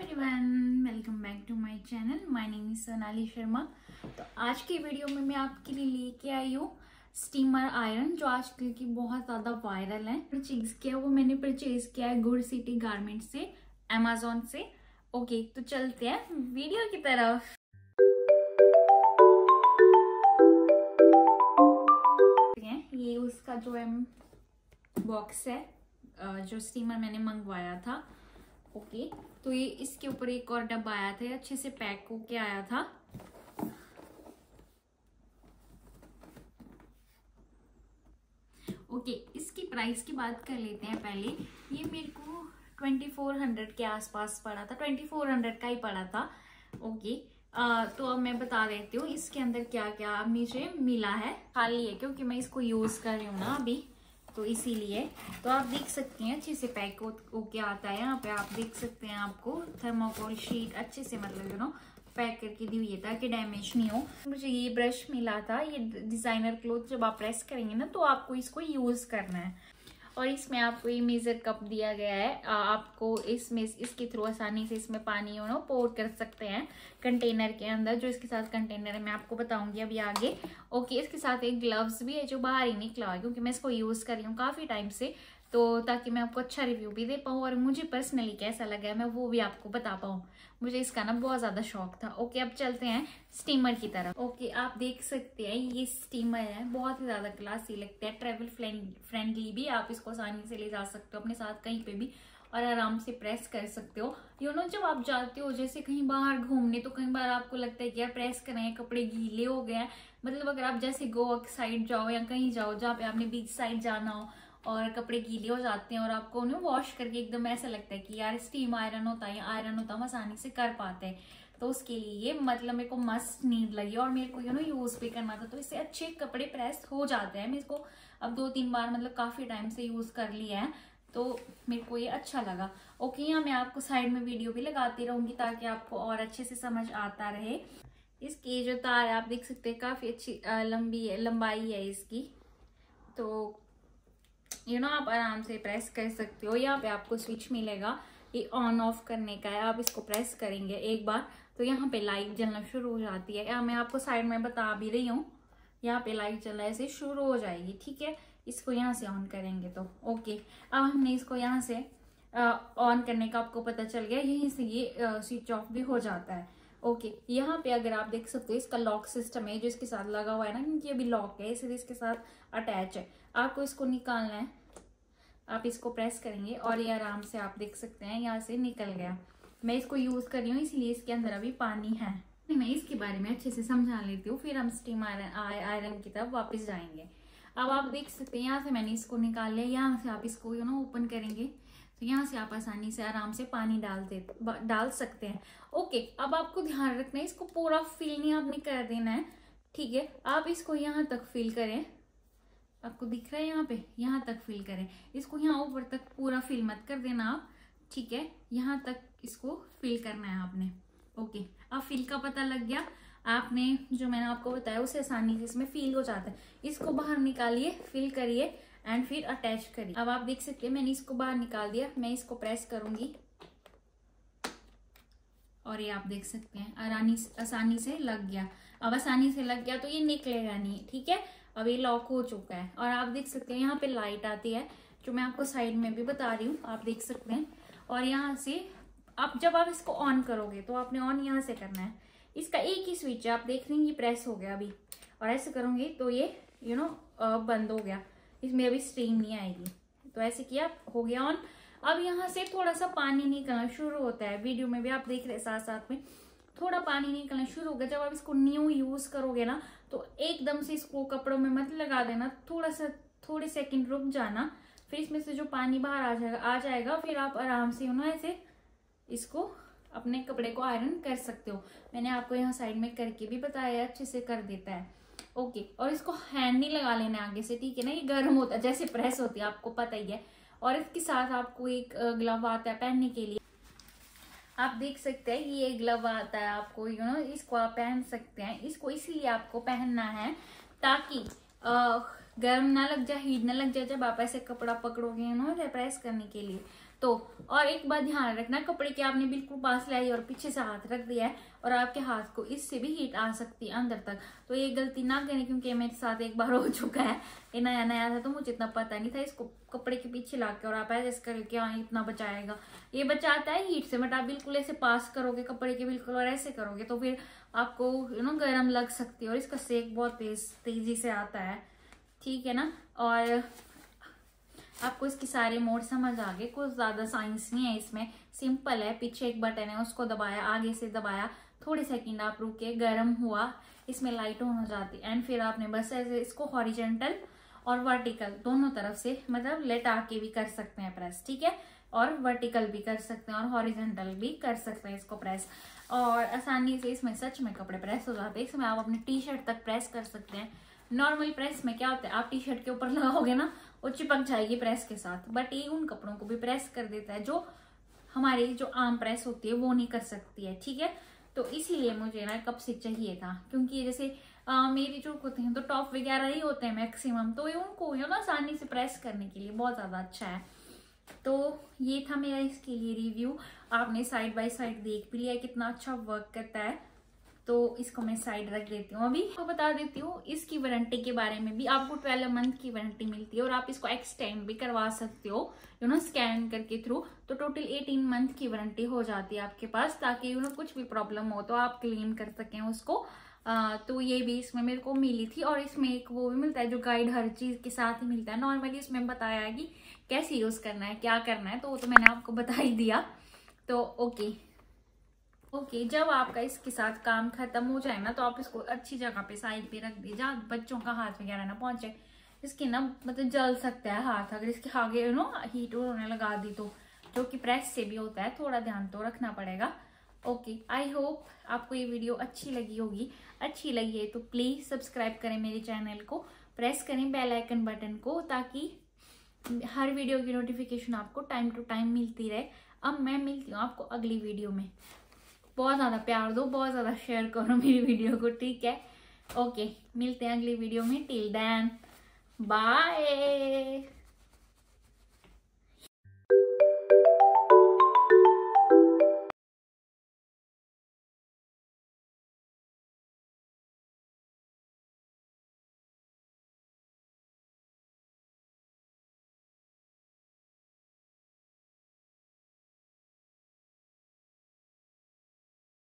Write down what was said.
Everyone welcome back to my channel my name is Sonali Sharma तो आज की video में मैं आपके लिए लेके आई हूँ स्टीमर आयरन जो आजकल की बहुत ज़्यादा वायरल है। परचेज किया, वो मैंने परचेज किया है गुड सिटी गारमेंट से अमेजोन से। ओके तो चलते हैं वीडियो की तरफ़। ये उसका जो है बॉक्स है जो स्टीमर मैंने मंगवाया था। ओके तो ये इसके ऊपर एक और डब्बा आया था अच्छे से पैक होके आया था। ओके इसकी प्राइस की बात कर लेते हैं पहले। ये मेरे को ट्वेंटी फोर हंड्रेड के आसपास पड़ा था ट्वेंटी फोर हंड्रेड का ही पड़ा था। ओके आ, तो अब मैं बता देती हूँ इसके अंदर क्या क्या मुझे मिला है खाली है क्योंकि मैं इसको यूज़ कर रही हूँ ना अभी। तो इसीलिए तो आप देख सकते हैं, अच्छे से पैक होके आता है यहाँ पे। आप देख सकते हैं आपको थर्माकोल शीट अच्छे से मतलब यू नो पैक करके दी हुई है, ताकि डैमेज नहीं हो। मुझे ये ब्रश मिला था, ये डिज़ाइनर क्लोथ जब आप प्रेस करेंगे ना तो आपको इसको यूज़ करना है। और इसमें आपको ये मेजर कप दिया गया है। आपको इसमें इसके थ्रू आसानी से इसमें पानी यू पोर कर सकते हैं कंटेनर के अंदर, जो इसके साथ कंटेनर है, मैं आपको बताऊँगी अभी आगे। ओके इसके साथ एक ग्लव्स भी है, जो बाहर ही निकला है, क्योंकि मैं इसको यूज़ कर रही हूँ काफ़ी टाइम से। तो ताकि मैं आपको अच्छा रिव्यू भी दे पाऊँ और मुझे पर्सनली कैसा लगा मैं वो भी आपको बता पाऊँ। मुझे इसका ना बहुत ज़्यादा शौक था। ओके अब चलते हैं स्टीमर की तरफ़। ओके आप देख सकते हैं, ये स्टीमर है, बहुत ही ज़्यादा क्लासी लगता है। ट्रेवल फ्रेंडली भी आप इसको आसानी से ले जा सकते हो, अपने साथ कहीं पे भी और आराम से प्रेस कर सकते हो। यू नो जब आप जाते हो, जैसे कहीं बाहर घूमने तो कई बार आपको लगता है कि यार प्रेस करें कपड़े गीले हो गए हैं। मतलब अगर आप जैसे गोवा साइड जाओ या कहीं जाओ, जहाँ पे आपने बीच साइड जाना हो और कपड़े गीले हो जाते हैं और आपको उन्हें वॉश करके एकदम ऐसा लगता है कि यार स्टीम आयरन होता है या आयरन होता हम आसानी से कर पाते हैं। तो उसके लिए ये मतलब मेरे को मस्ट नीड लगी और मेरे को यू नो यूज़ भी करना था। तो इससे अच्छे कपड़े प्रेस हो जाते हैं। मैं इसको अब दो तीन बार मतलब काफ़ी टाइम से यूज़ कर लिया है। तो मेरे को ये अच्छा लगा। ओके यहाँ मैं आपको साइड में वीडियो भी लगाती रहूँगी ताकि आपको और अच्छे से समझ आता रहे। इसकी जो तार है आप देख सकते हैं, काफ़ी अच्छी लंबी है, लंबाई है इसकी। तो यू नो आप आराम से प्रेस कर सकते हो यहाँ पे आपको स्विच मिलेगा, ये ऑन ऑफ़ करने का है, आप इसको प्रेस करेंगे एक बार तो यहाँ पे लाइट जलना शुरू हो जाती है। या मैं आपको साइड में बता भी रही हूँ, यहाँ पे लाइट जलना ऐसे शुरू हो जाएगी, ठीक है? इसको यहाँ से ऑन करेंगे तो ओके अब हमने इसको यहाँ से ऑन करने का आपको पता चल गया, यहीं से ये स्विच ऑफ़ भी हो जाता है। ओके, यहाँ पे अगर आप देख सकते हो, इसका लॉक सिस्टम है, जो इसके साथ लगा हुआ है ना, क्योंकि अभी लॉक है, इसलिए इसके साथ अटैच है। आपको इसको निकालना है। आप इसको प्रेस करेंगे और ये आराम से आप देख सकते हैं, यहाँ से निकल गया। मैं इसको यूज़ कर रही हूँ, इसलिए इसके अंदर अभी पानी है। मैं इसके बारे में अच्छे से समझा लेती हूँ, फिर हम स्टीम आयरन आयरन की तरफ़ वापस जाएँगे। अब आप देख सकते हैं, यहाँ से मैंने इसको निकाल लिया, यहाँ से आप इसको यू नो ओपन करेंगे। तो यहाँ से आप आसानी से आराम से पानी डाल दे डाल सकते हैं। ओके, अब आपको ध्यान रखना है, इसको पूरा फिल नहीं आपने कर देना है। ठीक है, आप इसको यहाँ तक फिल करें। आपको दिख रहा है यहाँ पे? यहाँ तक फिल करें। इसको यहाँ ऊपर तक पूरा फिल मत कर देना आप। ठीक है, यहाँ तक इसको फिल करना है आपने। ओके, अब फिल का पता लग गया। आपने जो मैंने आपको बताया, उसे आसानी से इसमें फिल हो जाता है। इसको बाहर निकालिए फिल करिए। एंड फिर अटैच करिए अब आप देख सकते हैं, मैंने इसको बाहर निकाल दिया। मैं इसको प्रेस करूँगी। और ये आप देख सकते हैं, आरानी आसानी से लग गया। अब आसानी से लग गया तो ये निकलेगा नहीं, ठीक है? अब ये लॉक हो चुका है। और आप देख सकते हैं, यहाँ पे लाइट आती है, जो मैं आपको साइड में भी बता रही हूँ, आप देख सकते हैं। और यहाँ से आप जब आप इसको ऑन करोगे तो आपने ऑन यहाँ से करना है। इसका एक ही स्विच है, आप देख रहे हैं, ये प्रेस हो गया अभी। और ऐसे करूँगी तो ये यू नो बंद हो गया। इसमें अभी स्ट्रीम नहीं आएगी तो ऐसे किया, हो गया ऑन अब यहाँ से थोड़ा सा पानी निकलना शुरू होता है। वीडियो में भी आप देख रहे साथ साथ में। थोड़ा पानी निकलना शुरू हो गया। जब आप इसको न्यू यूज़ करोगे ना तो एकदम से इसको कपड़ों में मत लगा देना। थोड़ा सा थोड़े सेकंड रुक जाना। फिर इसमें से जो पानी बाहर आ जाएगा आ जाएगा, फिर आप आराम से ना ऐसे इसको अपने कपड़े को आयरन कर सकते हो। मैंने आपको यहाँ साइड में करके भी बताया, अच्छे से कर देता है। ओके, और इसको हैंड नहीं लगा लेना आगे से, ठीक है ना? ये गर्म होता है जैसे प्रेस होती है, आपको पता ही है। और इसके साथ आपको एक ग्लव आता है पहनने के लिए। आप देख सकते हैं, ये ग्लव आता है आपको यू नो इसको आप पहन सकते हैं। इसको इसलिए आपको पहनना है ताकि गर्म ना लग जाए हीट ना लग जाए जब आप ऐसे कपड़ा पकड़ोगे यू नो प्रेस करने के लिए। तो और एक बात ध्यान रखना, कपड़े के आपने बिल्कुल पास लाई और पीछे से हाथ रख दिया है और आपके हाथ को इससे भी हीट आ सकती है अंदर तक। तो ये गलती ना करें क्योंकि मेरे साथ एक बार हो चुका है। ये नया नया था तो मुझे इतना पता नहीं था इसको कपड़े के पीछे ला के और आप ऐसे करके हाँ इतना बचाएगा। ये बचाता है हीट से बट आप बिल्कुल ऐसे पास करोगे कपड़े के बिल्कुल और ऐसे करोगे तो फिर आपको यू नो गर्म लग सकती है और इसका सेक बहुत तेज, तेज़ी से आता है। ठीक है ना? और आपको इसकी सारे मोड समझ आ गए, कुछ ज़्यादा साइंस नहीं है इसमें। सिंपल है, पीछे एक बटन है, उसको दबाया, आगे से दबाया, थोड़े सेकंड आप रुके, गर्म हुआ, इसमें लाइट ऑन हो जाती एंड फिर आपने बस ऐसे इसको हॉरिजेंटल और वर्टिकल दोनों तरफ़ से मतलब लेट आके भी कर सकते हैं प्रेस ठीक है? और वर्टिकल भी कर सकते हैं और हॉरिजेंटल भी कर सकते हैं इसको प्रेस और आसानी से इसमें सच में कपड़े प्रेस हो जाते हैं, इसमें आप अपने टी शर्ट तक प्रेस कर सकते हैं। नॉर्मल प्रेस में क्या होता है आप टी शर्ट के ऊपर लगाओगे ना वो चिपक जाएगी प्रेस के साथ। बट ये उन कपड़ों को भी प्रेस कर देता है जो हमारी जो आम प्रेस होती है वो नहीं कर सकती है ठीक है? तो इसीलिए मुझे ना कप से चाहिए था क्योंकि जैसे आ, मेरी जो होते हैं तो टॉप वगैरह ही होते हैं मैक्सिमम तो ये उनको ना आसानी से प्रेस करने के लिए बहुत ज़्यादा अच्छा है। तो ये था मेरा इसके लिए रिव्यू आपने साइड बाय साइड देख भी लिया कितना अच्छा वर्क करता है। तो इसको मैं साइड रख देती हूँ अभी। तो बता देती हूँ इसकी वारंटी के बारे में भी आपको ट्वेल्व मंथ की वारंटी मिलती है और आप इसको एक्सटेंड भी करवा सकते हो यू नो स्कैन करके थ्रू तो टोटल एटीन मंथ की वारंटी हो जाती है आपके पास ताकि यू नो कुछ भी प्रॉब्लम हो तो आप क्लीन कर सकें उसको। आ, तो ये भी इसमें मेरे को मिली थी और इसमें एक वो भी मिलता है जो गाइड हर चीज़ के साथ ही मिलता है। नॉर्मली इसमें बताया है कि कैसे यूज़ करना है क्या करना है तो वो तो मैंने आपको बता ही दिया। तो ओके ओके, जब आपका इसके साथ काम खत्म हो जाए ना तो आप इसको अच्छी जगह पे साइड पे रख दीजिए, जहाँ बच्चों का हाथ वगैरह ना पहुँचे इसके ना मतलब जल सकता है हाथ, अगर इसके आगे नो हीट उन्होंने लगा दी तो जो कि प्रेस से भी होता है, थोड़ा ध्यान तो रखना पड़ेगा। ओके आई होप आपको ये वीडियो अच्छी लगी होगी। अच्छी लगी है तो प्लीज़ सब्सक्राइब करें मेरे चैनल को। प्रेस करें बेल आइकन बटन को, ताकि हर वीडियो की नोटिफिकेशन आपको टाइम टू टाइम मिलती रहे। अब मैं मिलती हूँ आपको अगली वीडियो में। बहुत ज़्यादा प्यार दो, बहुत ज़्यादा शेयर करो मेरी वीडियो को, ठीक है? ओके मिलते हैं अगली वीडियो में. Till then bye